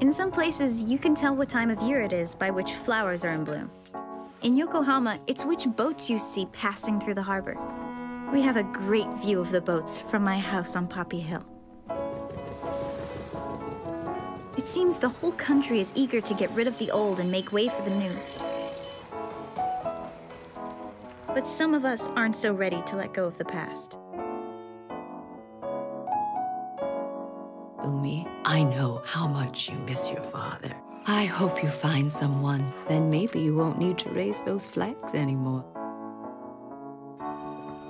In some places, you can tell what time of year it is by which flowers are in bloom. In Yokohama, it's which boats you see passing through the harbor. We have a great view of the boats from my house on Poppy Hill. It seems the whole country is eager to get rid of the old and make way for the new. But some of us aren't so ready to let go of the past. Umi, I know how much you miss your father. I hope you find someone. Then maybe you won't need to raise those flags anymore.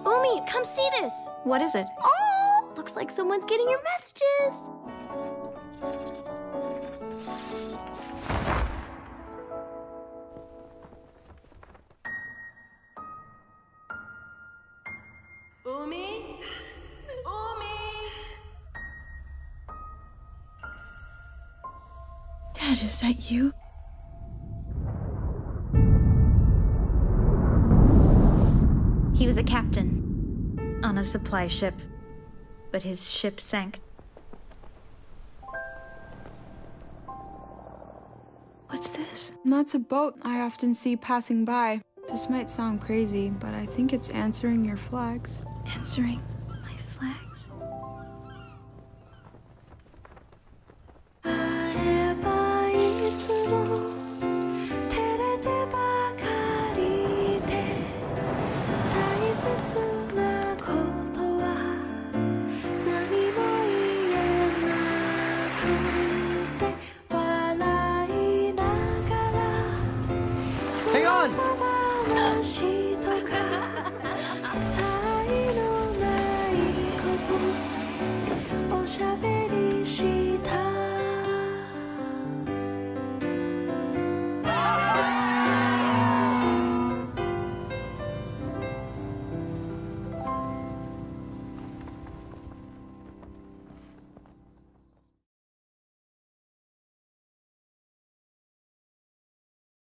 Umi, come see this! What is it? Oh, looks like someone's getting your messages. Umi? Dad, is that you? He was a captain on a supply ship, but his ship sank. What's this? That's a boat I often see passing by. This might sound crazy, but I think it's answering your flags. Answering my flags. 知道